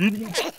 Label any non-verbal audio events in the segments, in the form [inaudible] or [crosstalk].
Oh!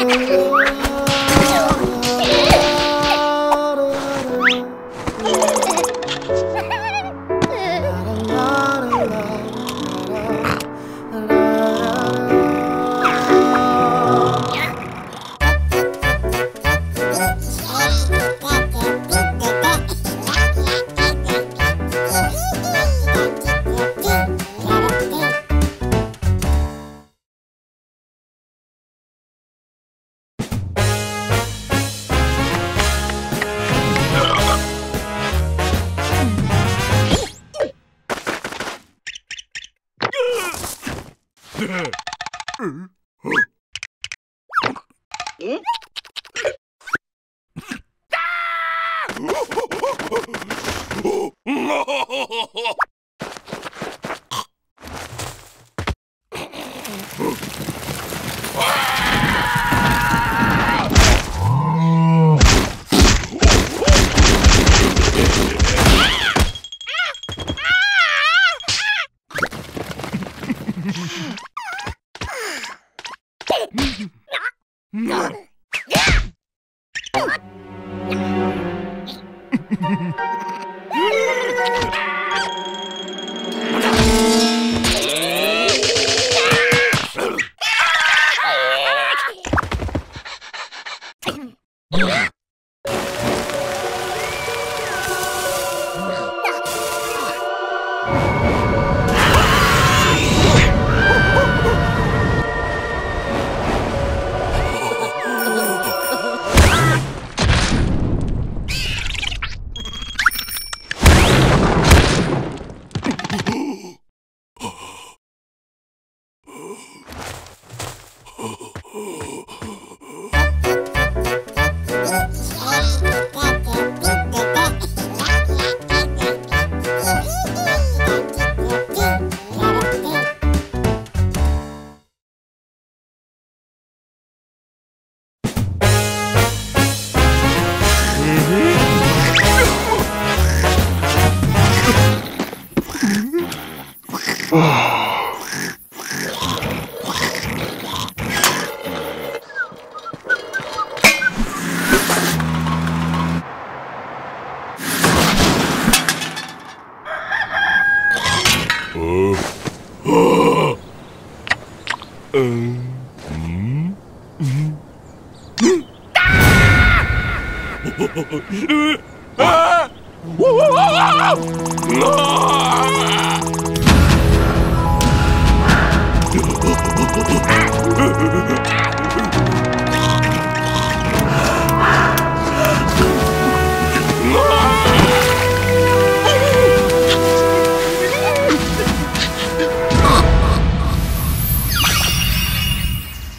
Oh,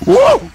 Whoa!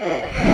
You. [laughs]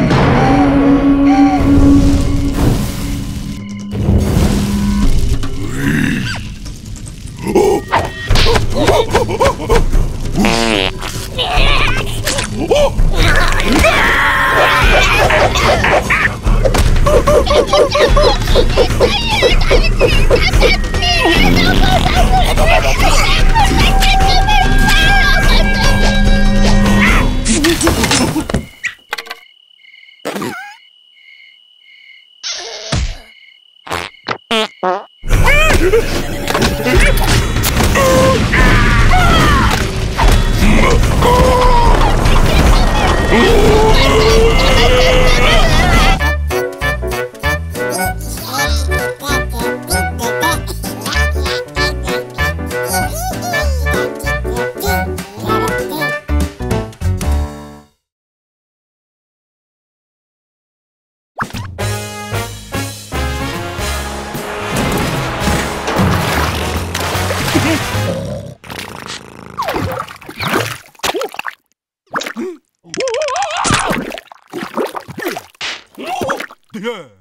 Yeah.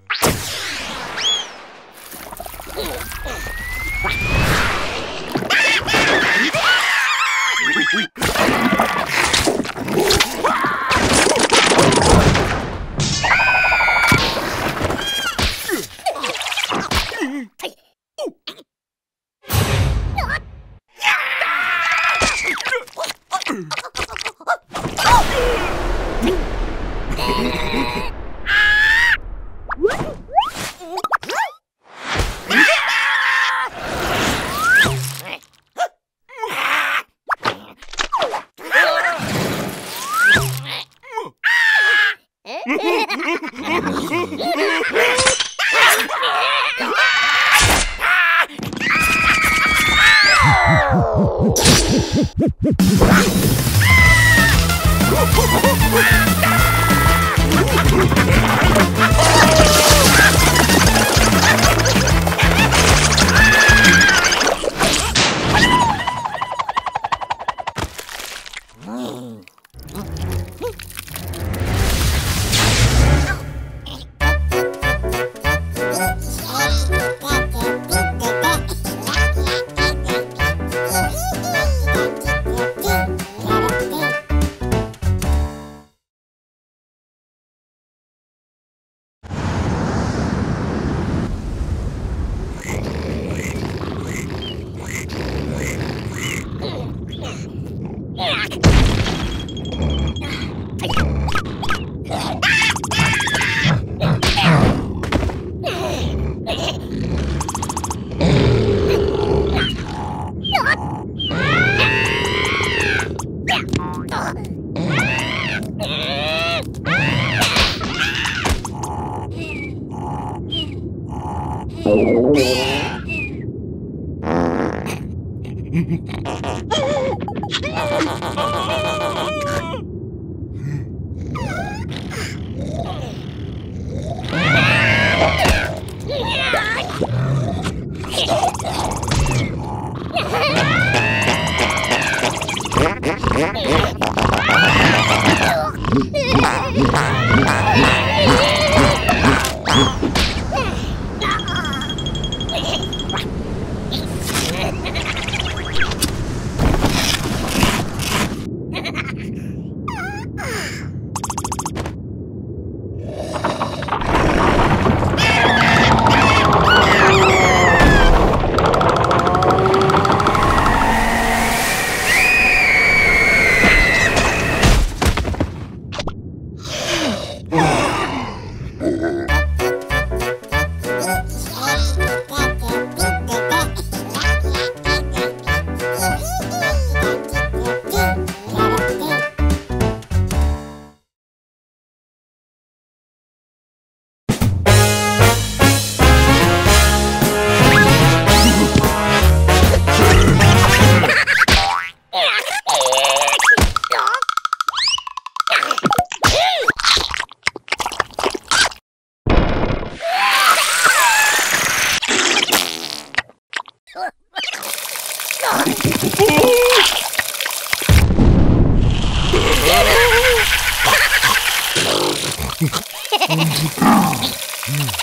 Mm-hmm. [laughs]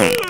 right.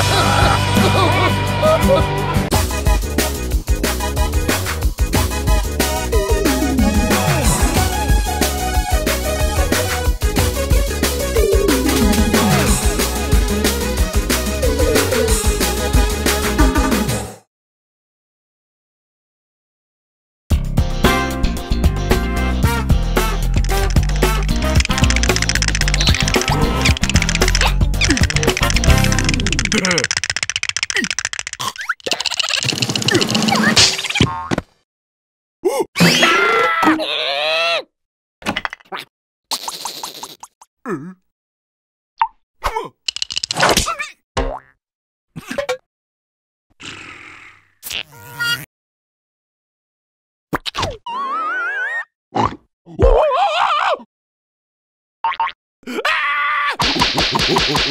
Ha ha ha! Oh,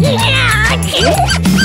Yeah. [laughs] [laughs]